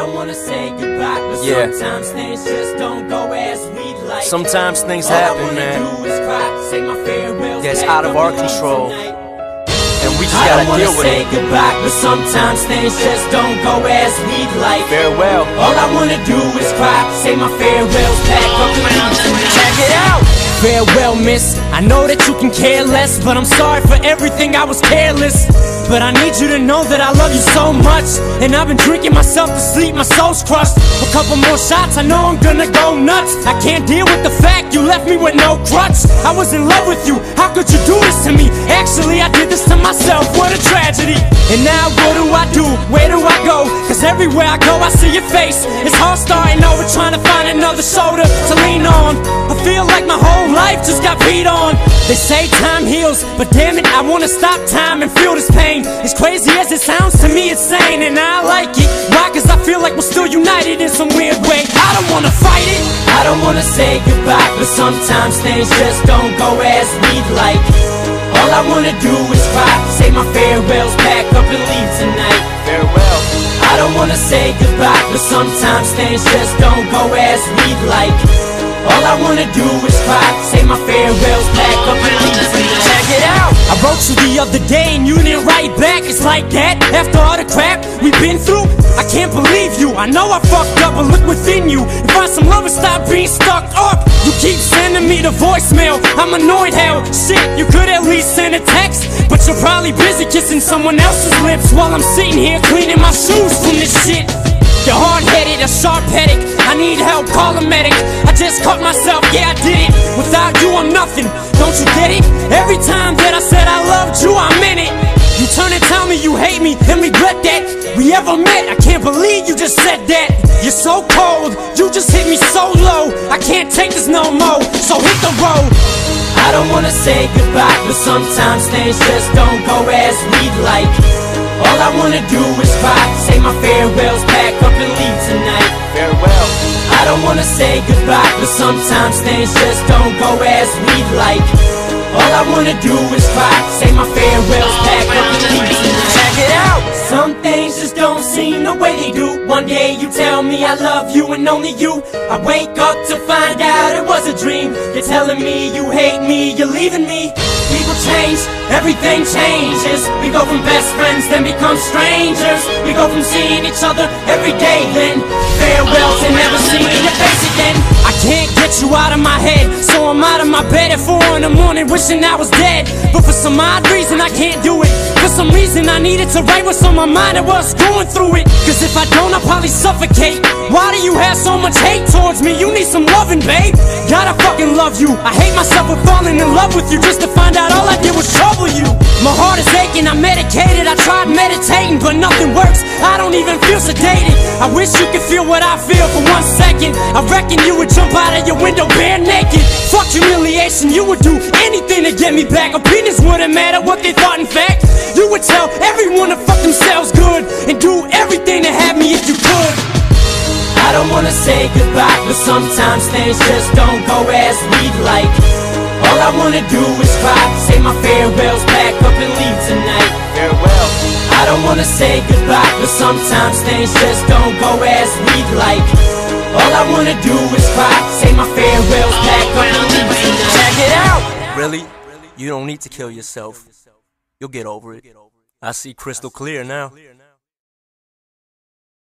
don't wanna say goodbye, but Yeah. sometimes things just don't go as we'd like. Sometimes things All happen, man. do is cry, say my farewells That's back out of our control. tonight. And we just I gotta deal with say it. goodbye, but sometimes things just don't go as we'd like. Farewell. All I wanna do is cry, say my farewells, and leave. Check it out. Farewell, miss. I know that you can care less, but I'm sorry for everything. I was careless. But I need you to know that I love you so much. And I've been drinking myself to sleep, my soul's crushed. A couple more shots, I know I'm gonna go nuts. I can't deal with the fact you left me with no crutch. I was in love with you, how could you do this to me? Actually, I did this to myself, what a tragedy. And now, what do I do? Where do I everywhere I go, I see your face. It's hard starting over, trying to find another shoulder to lean on. I feel like my whole life just got beat on. They say time heals, but damn it, I wanna stop time and feel this pain. As crazy as it sounds to me, it's sane, and I like it. Why? Cause I feel like we're still united in some weird way. I don't wanna fight it. I don't wanna say goodbye, but sometimes things just don't go as we'd like. All I wanna do is cry, say my farewells, pack up and leave tonight. I don't wanna say goodbye, but sometimes things just don't go as we'd like. All I wanna do is cry, say my farewells, pack up and leave. Check it out. I wrote you the other day and you didn't write back. It's like that after I know I fucked up, but look within you and find some love and stop being stuck up. You keep sending me the voicemail. I'm annoyed how shit. You could at least send a text, but you're probably busy kissing someone else's lips while I'm sitting here cleaning my shoes from this shit. You're hard-headed, a sharp headache I need help, call a medic I just cut myself, yeah I did it Without you I'm nothing, don't you get it? Every time that I said I loved you, I meant it You turn and tell me you hate me and regret that We ever met, I can't believe you just said that You're so cold, you just hit me so low I can't take this no more, so hit the road I don't wanna say goodbye, but sometimes things just don't go as we'd like all I wanna do is cry, say my farewells, pack up and leave tonight. Farewell. I don't wanna say goodbye, but sometimes things just don't go as we'd like. I wanna do is cry, say my farewells, pack up and leave. Check it out. Some things just don't seem the way they do. One day you tell me I love you and only you. I wake up to find out it was a dream. You're telling me you hate me, you're leaving me. People change, everything changes. We go from best friends, then become strangers. We go from seeing each other every day, then farewell to never seeing your face again. I you out of my head, so I'm out of my bed at 4 in the morning wishing I was dead. But for some odd reason, I can't do it. For some reason, I needed to write what's on my mind and what's going through it. Cause if I don't, I'll probably suffocate. Why do you have so much hate towards me? You need some loving, babe. God, I fucking love you. I hate myself for falling in love with you just to find out all I did was trouble you. My heart is aching, I'm medicated. I tried meditating, but nothing works. I don't even feel sedated. I wish you could feel what I feel for one second. I reckon you would jump out of your window bare naked. Fuck humiliation, you would do anything to get me back. Opinions wouldn't matter what they thought, in fact. Wanna say goodbye, but sometimes things just don't go as we'd like. All I wanna do is cry, say my farewells, pack up and leave tonight. Farewell. I don't wanna say goodbye, but sometimes things just don't go as we'd like. All I wanna do is cry, say my farewells, pack up and leave tonight. Check it out. Really? You don't need to kill yourself. You'll get over it. I see crystal clear now.